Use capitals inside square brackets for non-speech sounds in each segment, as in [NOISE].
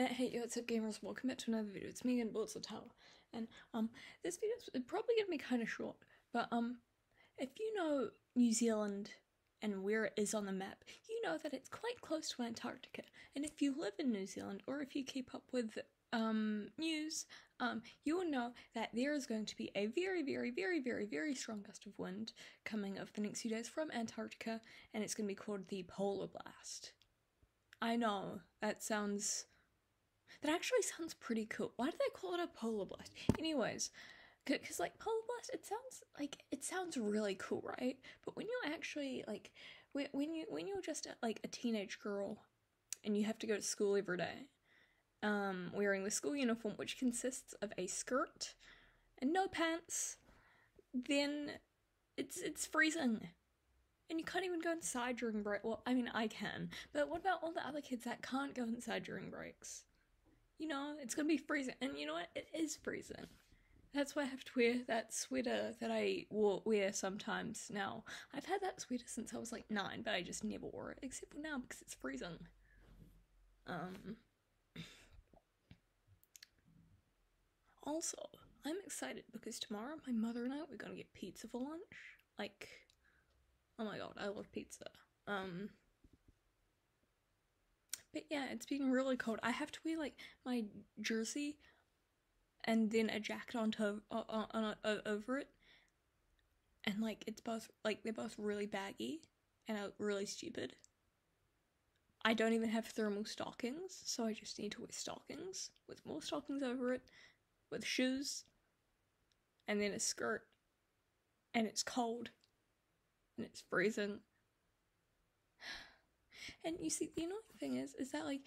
Uh, Hey what's up gamers? Welcome back to another video. It's me again, Bullets of Tawa. And um this video is probably gonna be kinda short, but um if you know New Zealand and where it is on the map, you know that it's quite close to Antarctica. And if you live in New Zealand or if you keep up with um news, um you will know that there is going to be a very, very, very, very, very strong gust of wind coming over the next few days from Antarctica, and it's gonna be called the polar blast. I know, that sounds that actually sounds pretty cool. Why do they call it a polar blast? Anyways, because like polar blast, it sounds like it sounds really cool, right? But when you're actually like when when you when you're just a, like a teenage girl and you have to go to school every day, um, wearing the school uniform, which consists of a skirt and no pants, then it's it's freezing. And you can't even go inside during break. Well, I mean, I can, but what about all the other kids that can't go inside during breaks? You know, it's gonna be freezing. And you know what? It is freezing. That's why I have to wear that sweater that I wear sometimes now. I've had that sweater since I was like nine, but I just never wore it, except for now because it's freezing. Um. [CLEARS THROAT] Also, I'm excited because tomorrow my mother and I we're gonna get pizza for lunch. Like, oh my god, I love pizza. Um. But yeah, it's been really cold. I have to wear like my jersey and then a jacket on top on, on, on, over it. And like it's both like they're both really baggy and uh, really stupid. I don't even have thermal stockings, so I just need to wear stockings with more stockings over it, with shoes, and then a skirt. And it's cold. And it's freezing. And you see, the annoying thing is, is that like,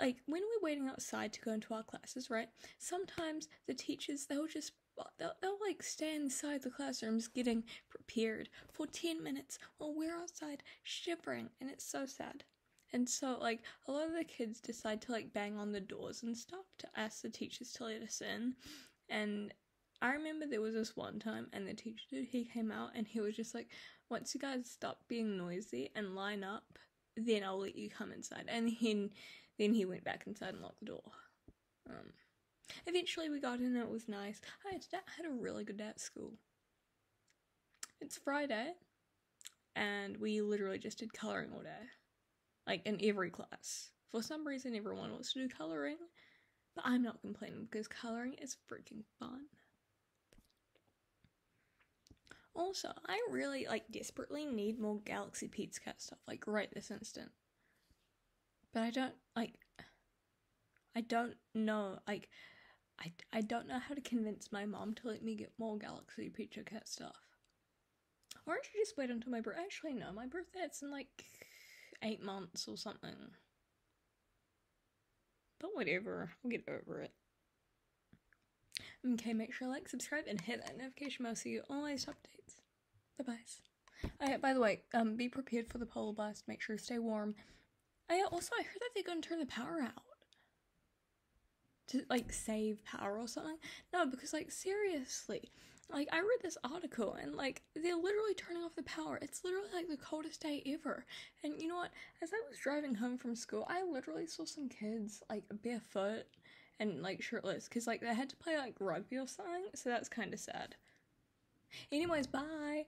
like when we're waiting outside to go into our classes, right? Sometimes the teachers they'll just they'll, they'll like stay inside the classrooms getting prepared for 10 minutes while we're outside shivering and it's so sad and so like a lot of the kids decide to like bang on the doors and stuff to ask the teachers to let us in and i remember there was this one time and the teacher he came out and he was just like once you guys stop being noisy and line up then I'll let you come inside. And then, then he went back inside and locked the door. Um, eventually we got in and it was nice. I had, I had a really good day at school. It's Friday, and we literally just did colouring all day. Like, in every class. For some reason, everyone wants to do colouring, but I'm not complaining because colouring is freaking fun. Also, I really like desperately need more Galaxy Pizza Cat stuff, like right this instant. But I don't like I don't know like I, I don't know how to convince my mom to let me get more Galaxy Pizza Cat stuff. Or I should just wait until my birthday. Actually, no, my birthday it's in like eight months or something. But whatever, I'll get over it. Okay, make sure to like, subscribe, and hit that notification bell so you my updates. Bye bye. I, by the way, um, be prepared for the polar blast. Make sure to stay warm. I also I heard that they're going to turn the power out to like save power or something. No, because like seriously, like I read this article and like they're literally turning off the power. It's literally like the coldest day ever. And you know what? As I was driving home from school, I literally saw some kids like barefoot and like shirtless because like they had to play like rugby or something. So that's kind of sad. Anyways, bye.